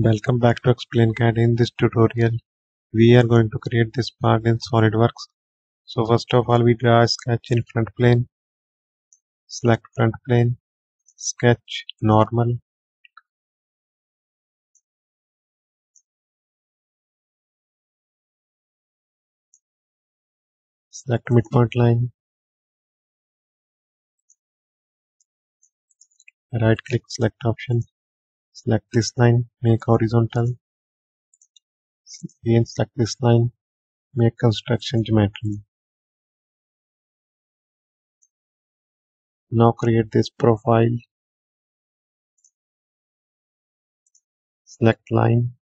Welcome back to ExplainCAD. In this tutorial, we are going to create this part in SolidWorks. So first of all, we draw a sketch in front plane. Select front plane, sketch, normal. Select midpoint line. Right click, select option. Select this line, make horizontal. Again select this line, make construction geometry. Now create this profile. Select line.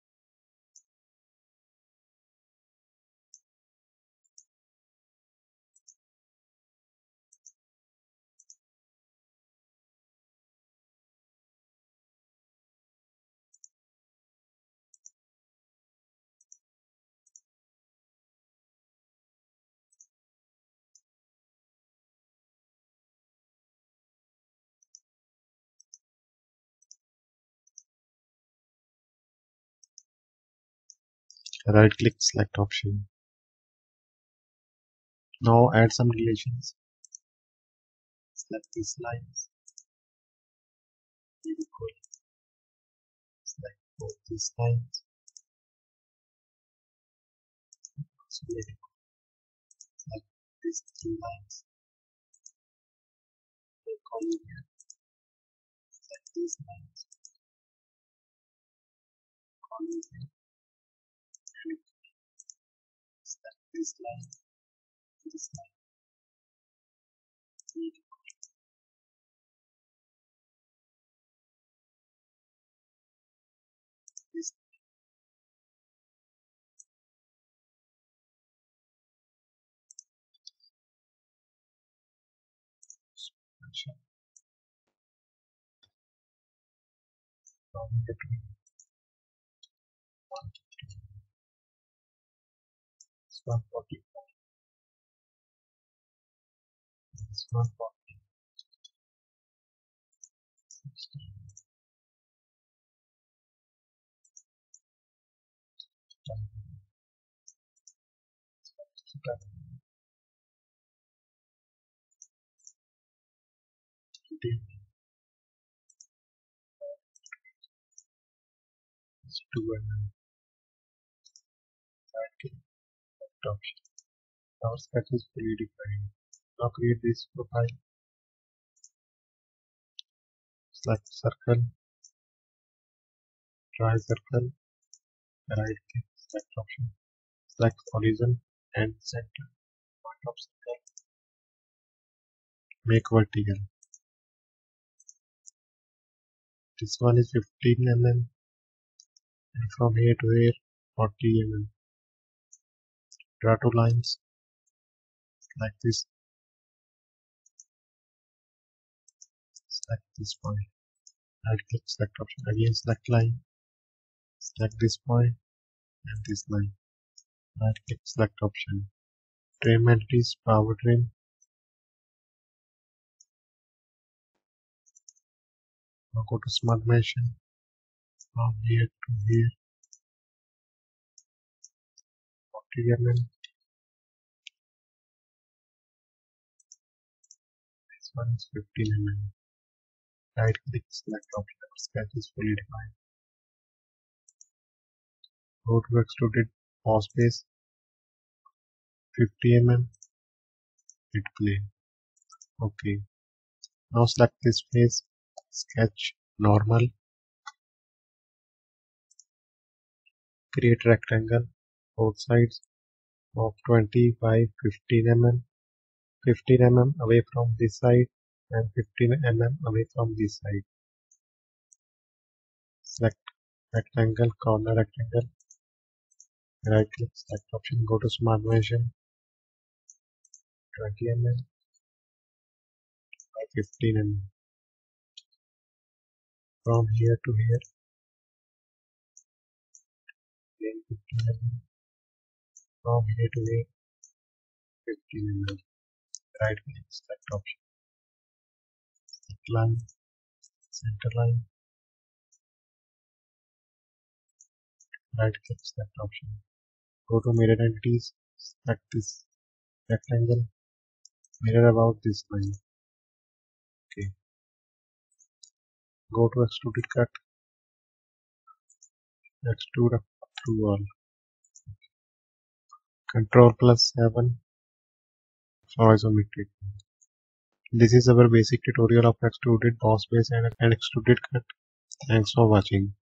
Right click, select option. Now add some relations. Select these lines. Select both these lines. Select these three lines. Select these lines. This function. From here. One, two, this one forty five. This one forty. Sixteen. Done. Done. It's two and option. Our sketch is fully defined. Now create this profile. Select circle, tricircle, right click, select option. Select horizon and center. Point of circle. Make vertical. This one is 15 mm and from here to here 40 mm. Draw two lines like this. Select this point. Right click select option. Again select line. Select this point and this line. Right click select option. Trim entities power trim. Now go to smart dimension. From here to here 40 mm. Is 15 mm. Right click select option. Sketch is fully defined. Go to extruded boss base 50 mm. Hit play. Okay. Now select this face. Sketch normal. Create rectangle both sides of 25 15 mm 15 mm away from this side and 15 mm away from this side. Select rectangle corner rectangle. Right click select option go to smart dimension 20 mm by 15 mm. From here to here. Again 15 mm. From here to here 15 mm right click select option select line center line. Right click select option. Go to mirror entities select this rectangle mirror about this line. Okay. Go to extruded cut. Extrude up through all. Control plus 7 for isometric this is our basic tutorial of extruded boss base and extruded cut. Thanks for watching